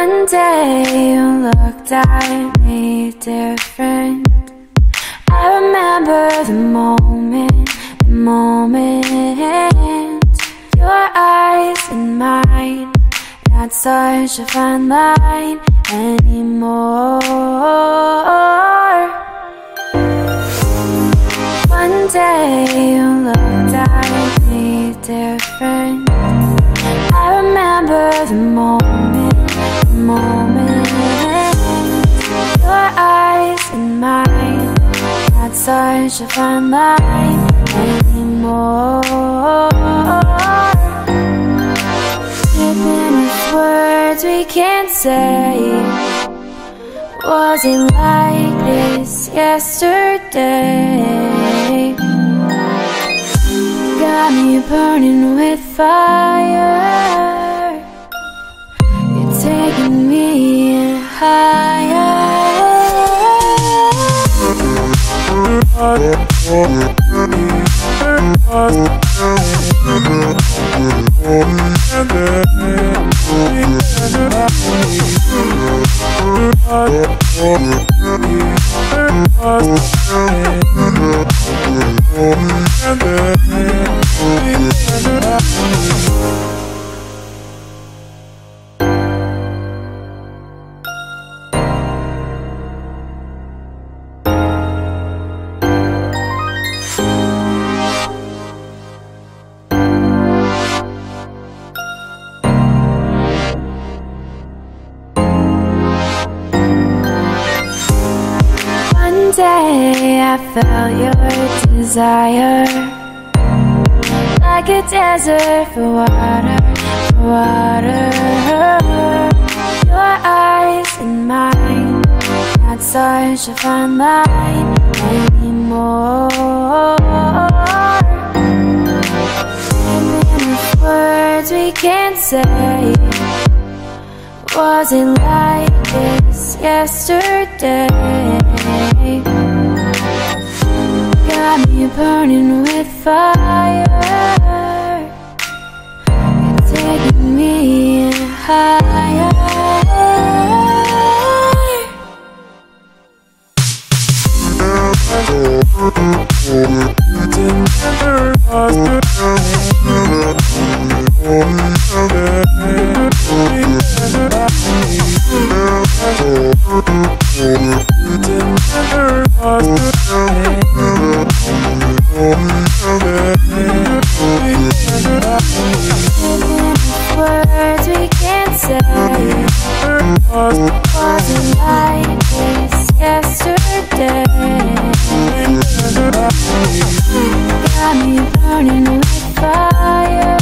One day you looked at me different. I remember the moment, the moment. Your eyes and mine, not such a fine line anymore. One day you looked at me different. I remember the moment, moment. Your eyes and mine, not such a fine line anymore. Dripping with words we can't say. Was it like this yesterday? Got me burning with fire. One day I felt your desire. Like a desert for water, for water. Your eyes and mine Not such a fine line anymore. Living with words we can't say was it like this yesterday? Got me burning with fire. You're taking me higher. Got me burning with fire.